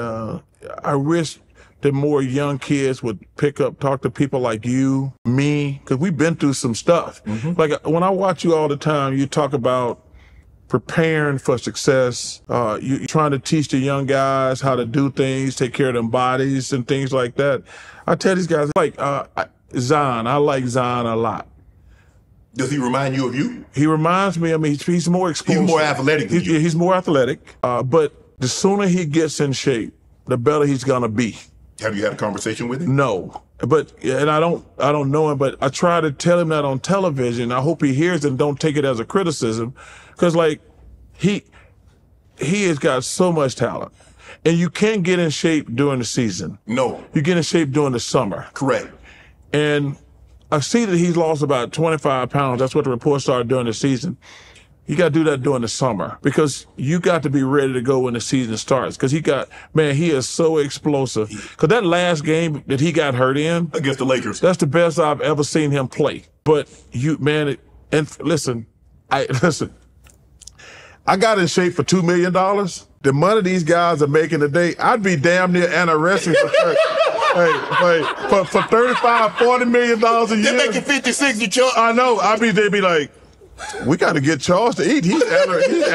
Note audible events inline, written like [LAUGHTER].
Uh, I wish that more young kids would pick up, talk to people like you, me, because we've been through some stuff. Like when I watch you all the time, you talk about preparing for success. Uh, you you're trying to teach the young guys how to do things, take care of their bodies and things like that. I tell these guys, like uh, I- Zion, I like Zion a lot. Does he remind you of you? He reminds me. I mean, he's, he's more explosive. He's more athletic than He's, he's more athletic. Uh, but the sooner he gets in shape, the better he's gonna be. Have you had a conversation with him? No, but and I don't I don't know him, but I try to tell him that on television. I hope he hears it and don't take it as a criticism, because like he he has got so much talent, and you can't get in shape during the season. No. You get in shape during the summer, Correct. and I see that he's lost about 25 pounds. That's what the reports are during the season. You got to do that during the summer because you got to be ready to go when the season starts. Because he got, man, he is so explosive. Because that last game that he got hurt in, Against the Lakers. that's the best I've ever seen him play. But you, man, it, and listen, I [LAUGHS] listen. I got in shape for two million dollars. The money these guys are making today, I'd be damn near anorexic for, thir- [LAUGHS] hey, hey, for, for 35, 40 million dollars a year. They're making 50, 60, Chuck. I know. I'd be, they'd be like, we got to get Charles to eat. He's, [LAUGHS] ana- he's